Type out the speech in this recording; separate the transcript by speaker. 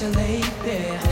Speaker 1: isolate there